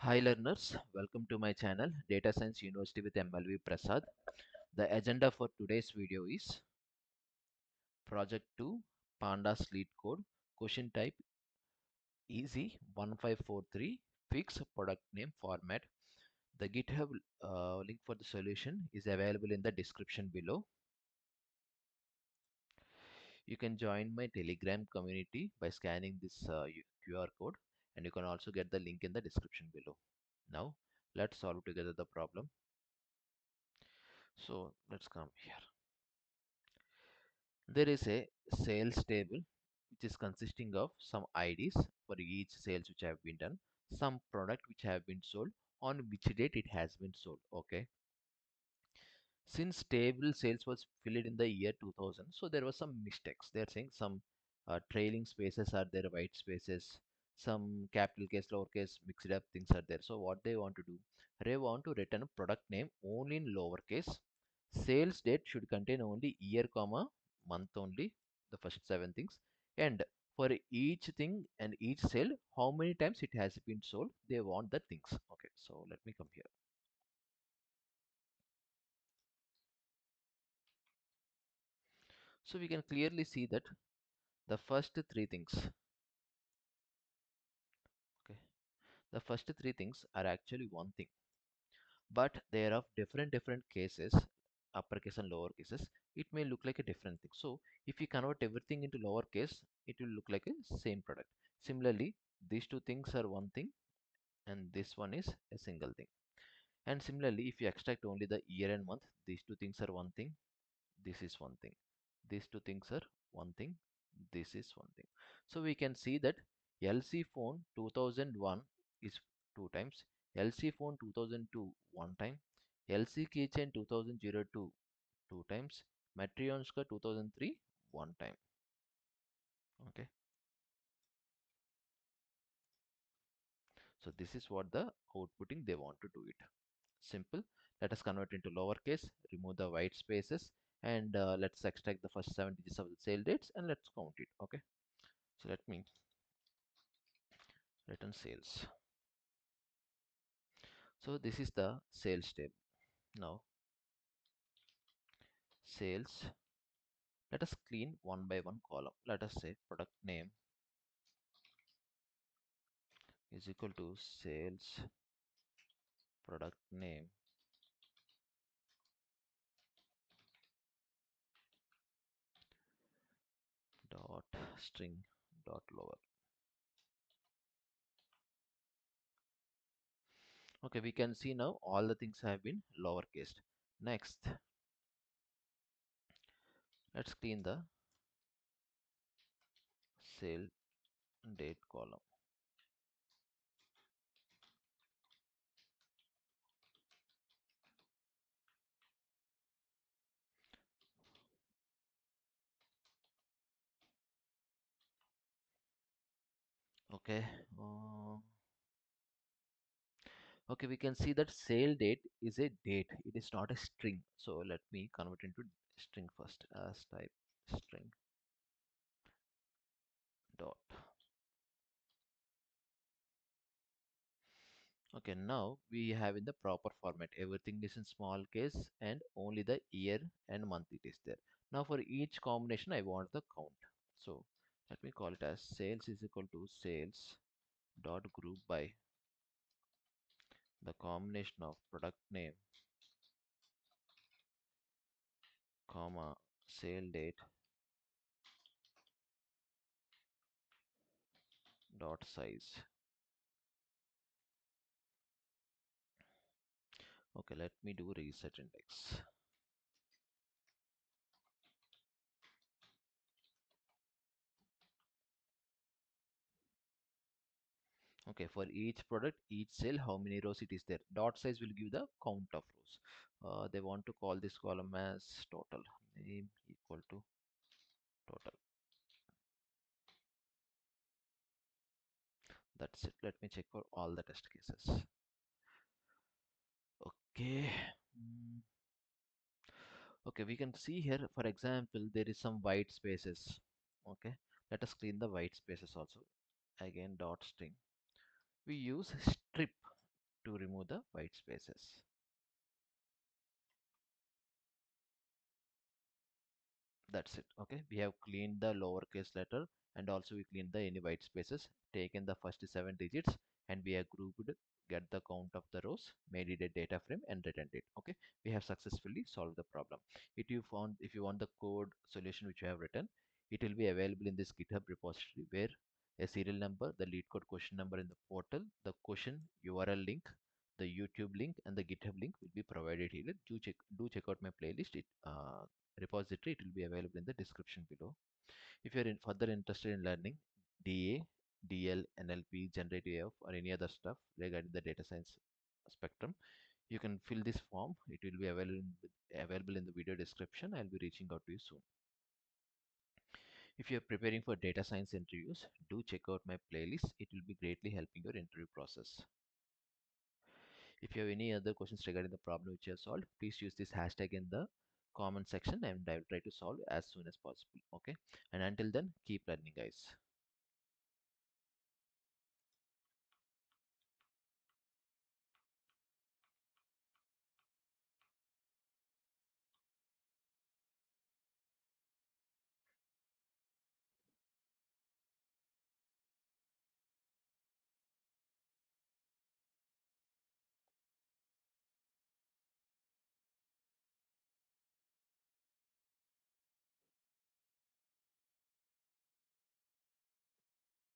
Hi learners, welcome to my channel Data Science University with MLV Prasad. The agenda for today's video is Project 2 Pandas lead code question type easy 1543 fix product name format. The GitHub uh, link for the solution is available in the description below. You can join my Telegram community by scanning this uh, QR code and you can also get the link in the description below. Now let's solve together the problem. So let's come here. There is a sales table which is consisting of some IDs for each sales which have been done, some product which have been sold, on which date it has been sold. Okay. Since table sales was filled in the year 2000, so there was some mistakes. They're saying some uh, trailing spaces are there, white spaces, some capital case, lowercase, mixed up things are there. So what they want to do, they want to return a product name only in lowercase. Sales date should contain only year, comma month only, the first seven things. And for each thing and each sale, how many times it has been sold, they want the things. Okay, so let me come here. So we can clearly see that the first three things okay the first three things are actually one thing. But they are of different different cases uppercase and lower cases it may look like a different thing. So if you convert everything into lowercase it will look like a same product. Similarly these two things are one thing and this one is a single thing. And similarly if you extract only the year and month these two things are one thing this is one thing. These two things are one thing this is one thing. So we can see that lc phone 2001 is two times. Lc phone 2002 one time. Lc keychain 2002 two times. Matryoshka 2003 one time. Okay. So this is what the outputting they want to do it. Simple. Let us convert into lowercase remove the white spaces and uh, let's extract the first seven digits of the sale dates and let's count it. Okay. So let me return sales so this is the sales table. Now sales let us clean one by one column. Let us say product name is equal to sales product name. Dot string dot lower okay we can see now all the things have been lowercase. Next let's clean the sale date column. Okay uh, okay we can see that sale date is a date. It is not a string. So let me convert into string first. As type string dot. Okay now we have in the proper format. Everything is in small case and only the year and month it is there. Now for each combination i want the count. So let me call it as sales is equal to sales dot group by the combination of product name comma sale date dot size. Okay let me do reset index okay for each product each cell how many rows it is there? Dot size will give the count of rows. Uh, they want to call this column as total. Name equal to total. That's it. Let me check for all the test cases. Okay. Mm. okay we can see here for example there is some white spaces. Okay let us clean the white spaces also. Again dot string we use strip to remove the white spaces. That's it. Okay, we have cleaned the lowercase letter and also we cleaned the any white spaces, taken the first seven digits and we have grouped get the count of the rows, made it a data frame and returned it. Okay, we have successfully solved the problem. If you found if you want the code solution which you have written, it will be available in this GitHub repository where a serial number, the LeetCode question number in the portal, the question URL link, the YouTube link and the GitHub link will be provided here. Do check do check out my playlist. It uh, repository it will be available in the description below. If you are in further interested in learning DA, DL, NLP, generative AI or any other stuff regarding the data science spectrum, you can fill this form. It will be available available in the video description. I'll be reaching out to you soon. If you are preparing for data science interviews, do check out my playlist. It will be greatly helping your interview process. If you have any other questions regarding the problem which you have solved, please use this hashtag in the comment section and I will try to solve as soon as possible. Okay. And until then, keep learning guys.